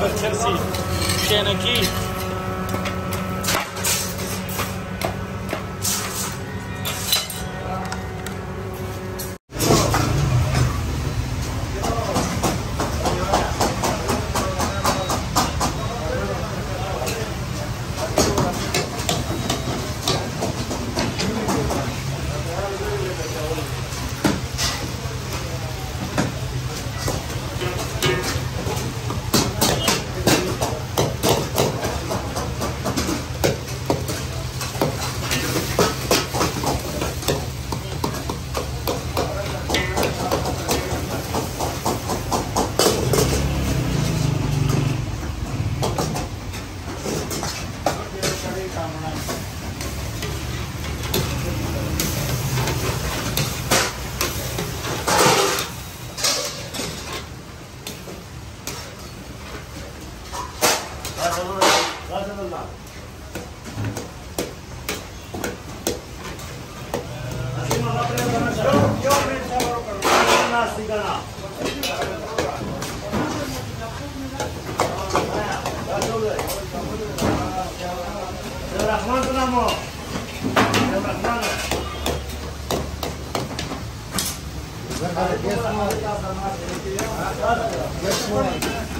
fazer assim, mexendo aqui. Rahman का नाम हो Rahman Yes, ma'am. Yes, ma'am.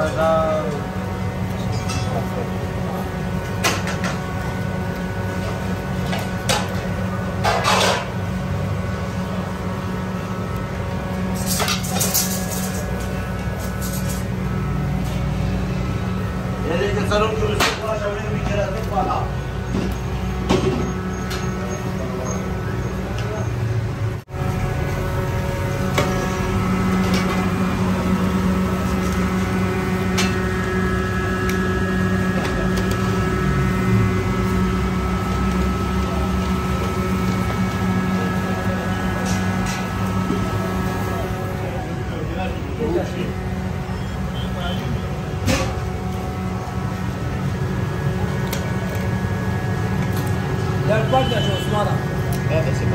Caralho. Nereye getirelim? Şunu sıkma çevirin bir kere tutma. Left back ya Osmana. Evet, şimdi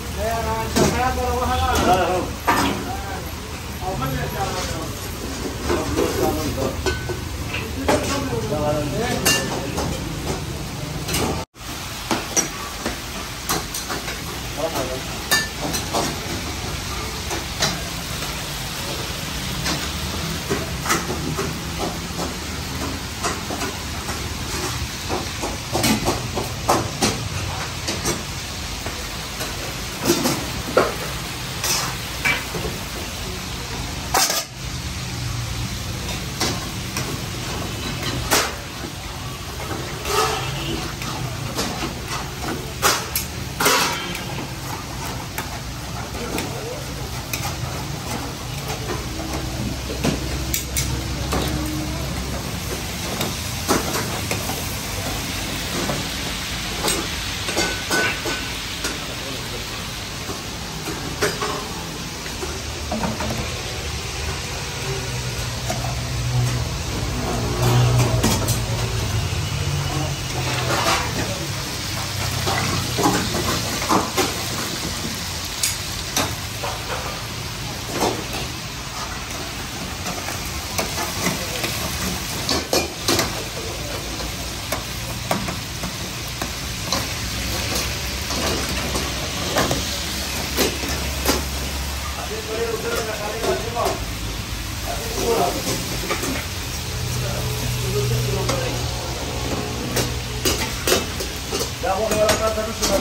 네.